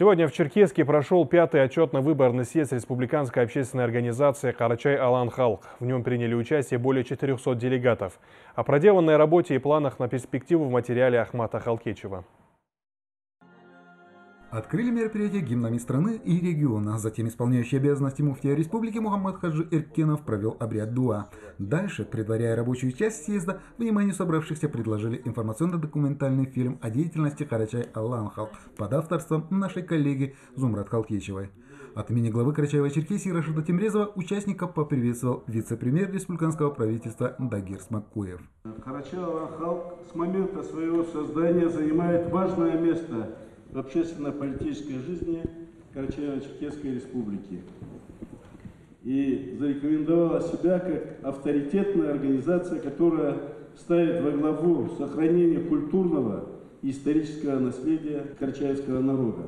Сегодня в Черкеске прошел пятый отчетно-выборный съезд республиканской общественной организации «Карачай Алан Халк». В нем приняли участие более 400 делегатов. О проделанной работе и планах на перспективу в материале Ахмата Халкечева. Открыли мероприятие гимнами страны и региона. Затем исполняющий обязанности муфтия республики Мухаммад Хаджи Эркенов провел обряд дуа. Дальше, предваряя рабочую часть съезда, вниманию собравшихся предложили информационно-документальный фильм о деятельности Карачай Алланхал под авторством нашей коллеги Зумрат Халкечевой. От имени главы Карачаева-Черкесии Рашида Тимрезова участников поприветствовал вице-премьер республиканского правительства Дагир Смакуев. Карачаева-Халк с момента своего создания занимает важное место – в общественно-политической жизни Карачаево-Черкесской Республики и зарекомендовала себя как авторитетная организация, которая ставит во главу сохранение культурного и исторического наследия карачаевского народа.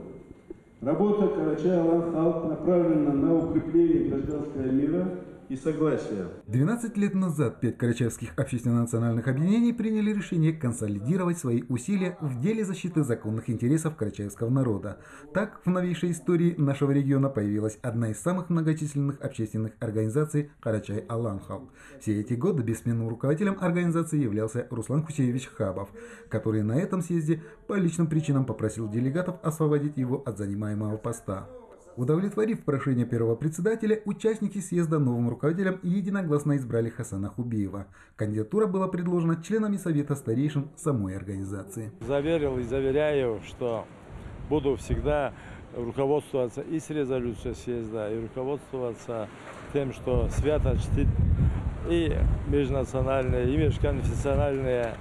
Работа Карачаева направлена на укрепление гражданского мира и согласия. 12 лет назад пять карачаевских общественно-национальных объединений приняли решение консолидировать свои усилия в деле защиты законных интересов карачаевского народа. Так, в новейшей истории нашего региона появилась одна из самых многочисленных общественных организаций Карачай Аланхал. Все эти годы бессменным руководителем организации являлся Руслан Кусеевич Хабов, который на этом съезде по личным причинам попросил делегатов освободить его от занимаемого поста. Удовлетворив прошение первого председателя, участники съезда новым руководителем единогласно избрали Хасана Хубиева. Кандидатура была предложена членами Совета старейшин самой организации. Заверил и заверяю, что буду всегда руководствоваться и с резолюцией съезда, и руководствоваться тем, что свято чтит и межнациональные, и межконфессиональные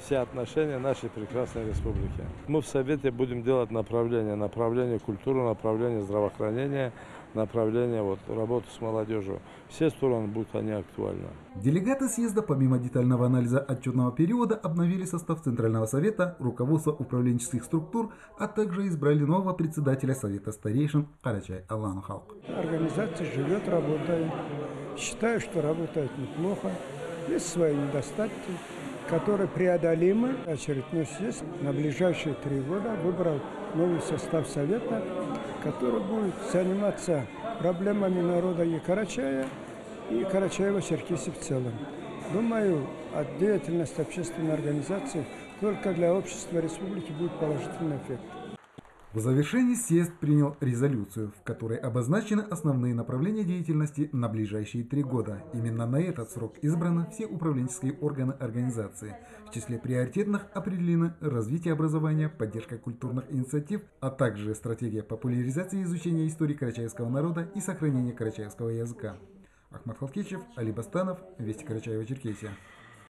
все отношения нашей прекрасной республики. Мы в Совете будем делать направление, направление культуры, направление здравоохранения, направление вот, работы с молодежью. Все стороны будут они актуальны. Делегаты съезда, помимо детального анализа отчетного периода, обновили состав Центрального совета, руководство управленческих структур, а также избрали нового председателя Совета старейшин Карачай Алан Халк. Организация живет, работает. Считаю, что работает неплохо. Есть свои недостатки которые преодолимы. Очередной съезд на ближайшие три года выбрал новый состав Совета, который будет заниматься проблемами народа и Карачая, и Карачаева-Черкесии в целом. Думаю, от деятельности общественной организации только для общества республики будет положительный эффект. В завершении съезд принял резолюцию, в которой обозначены основные направления деятельности на ближайшие три года. Именно на этот срок избраны все управленческие органы организации. В числе приоритетных определены развитие образования, поддержка культурных инициатив, а также стратегия популяризации изучения истории карачаевского народа и сохранения карачаевского языка. Ахмад Халкичев, Али Бастанов, Вести Карачаева, Черкесия.